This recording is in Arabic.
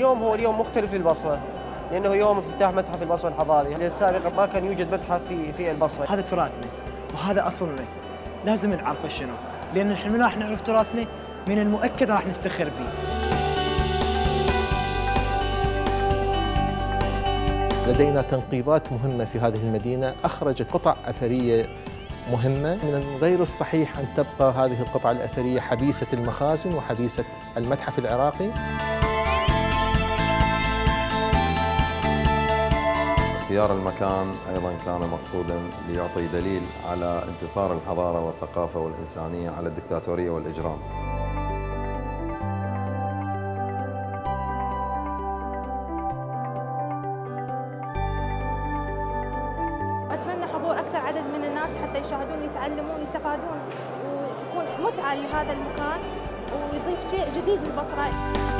اليوم هو اليوم مختلف للبصره لأنه يوم افتتاح متحف البصره الحضاري، لأن سابقا ما كان يوجد متحف في في البصره. هذا تراثنا وهذا اصلنا لازم نعرفه شنو. لأن إحنا من راح نعرف تراثنا من المؤكد راح نفتخر به. لدينا تنقيبات مهمة في هذه المدينة. أخرجت قطع أثرية مهمة. من غير الصحيح أن تبقى هذه القطع الأثرية حبيسة المخازن وحبيسة المتحف العراقي. اختيار المكان أيضا كان مقصودا ليعطي دليل على انتصار الحضارة والثقافة والإنسانية على الدكتاتورية والإجرام. أتمنى حضور أكثر عدد من الناس حتى يشاهدون يتعلمون يستفادون ويكون متعة لهذا المكان ويضيف شيء جديد للبصرة.